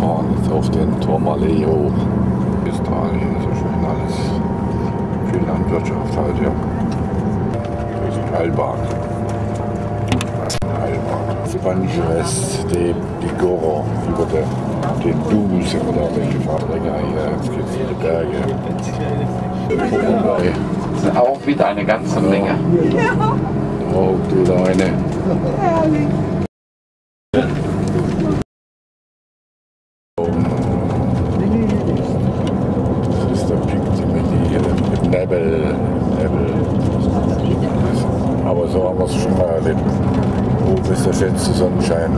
fahren jetzt auf den Tourmalet hoch. Bis dahin hier so schön alles. Viel Landwirtschaft halt, ja. Das ist Heilbahn. Heilbahn. Evangeles de Bigorre über der, den Doubs sind wir da weggefahren. Hier, jetzt geht's in die Berge. Das ist auch wieder eine ganze Menge. Oh, du eine. Das ist der Pic de Midi hier mit Nebel. Nebel. Aber so haben wir es schon mal erlebt. Wo ist das jetzt der Sonnenschein?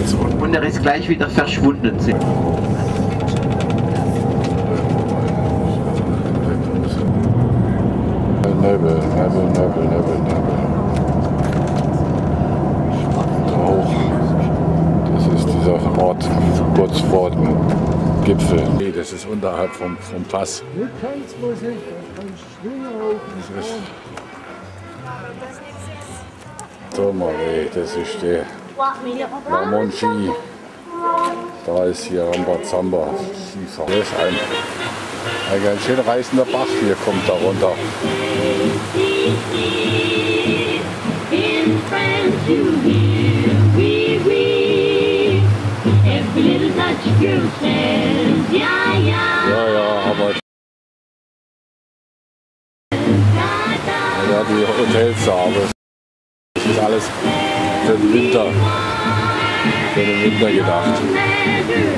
Also, Und er ist gleich wieder verschwunden. Nebel, Nebel, Nebel, Nebel, Nebel. Hoch. Das ist dieser Ort kurz vor dem Gipfel. Nee, das ist unterhalb vom, vom Pass. Das ist Tourmalet, das ist der La Monchi. Da ist hier Rambazamba. Schiefer. Das ist ein, ein ganz schön reißender Bach hier, kommt da runter. In die Hotels da, aber das ist alles für den Winter, für den Winter gedacht.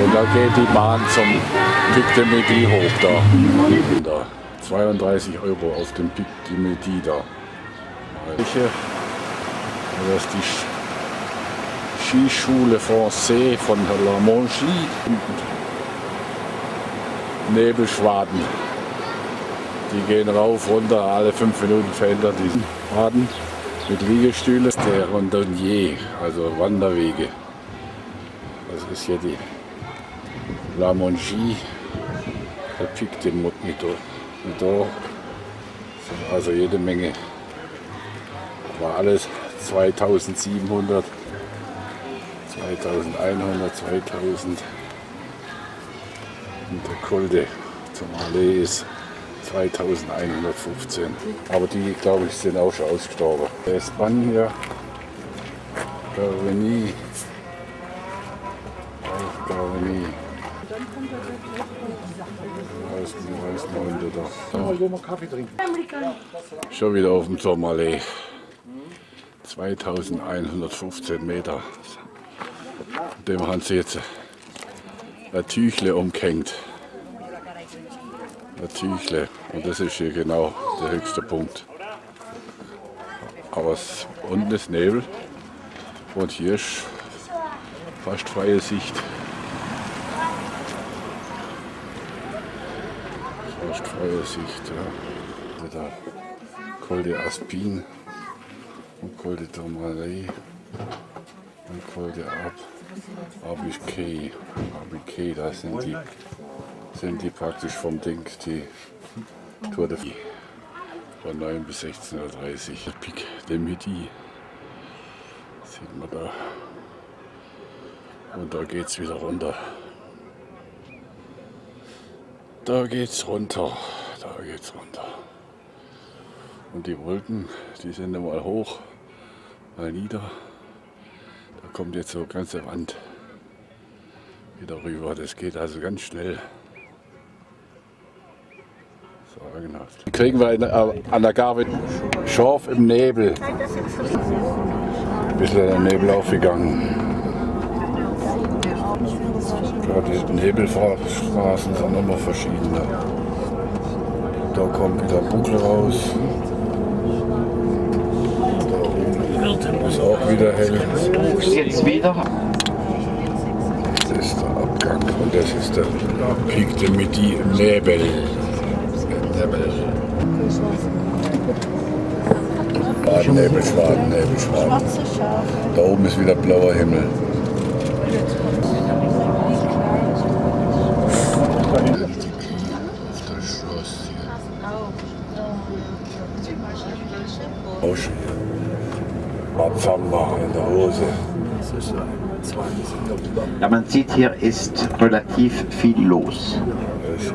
Und da geht die Bahn zum Pic de Midi hoch da. da. 32 Euro auf dem Pic de Midi da. Das ist die Sch- Skischule Francais von La Monchi. Nebelschwaden. Die gehen rauf, runter, alle fünf Minuten verändert diesen Faden mit Liegestühle. Der Randonnier, also Wanderwege. Das ist hier die La Mongie, der Pic de. Midor. Also jede Menge. War alles 2700, 2100, 2000. Und der Kolde zum Allee ist 2115. Aber die, glaube ich, sind auch schon ausgestorben. Der Espanja, Garveni, Garveni. Weiß nicht, weiß neunte da. Schon wieder auf dem Sommerlee. 2115 Meter. Dem haben sie jetzt ein Tüchle umgehängt. Ein Tüchle. Und das ist hier genau der höchste Punkt. Aber es, unten ist Nebel und hier ist fast freie Sicht. Fast freie Sicht. Ja. Da Col de Aspin und Col de Tourmalet und Col de Ab. Abiquet. Abiquet, da sind die, sind die praktisch vom Ding, die Tour de von 9 bis 16.30 Uhr. Pic de Midi. Sieht man da. Und da geht's wieder runter. Da geht's runter. Da geht's runter. Und die Wolken, die sind mal hoch, mal nieder. Da kommt jetzt so eine ganze Wand wieder rüber. Das geht also ganz schnell. Die kriegen wir in, äh, an der Garve scharf im Nebel. Ein bisschen der Nebel aufgegangen. Ja, die Nebelstraßen sind immer verschiedene. Da kommt wieder Buckel raus. Da oben ist auch wieder hell. Das ist der Abgang und das ist der Pic de Midi im Nebel. Nebel. Schwaden, Nebel, Schwaden, Nebel, Schwaden. Da oben ist wieder blauer Himmel. Auf das Schloss hier. Auch schon. Mazamba in der Hose. Das ist ein 20. Ja, man sieht hier ist relativ viel los. Das ist.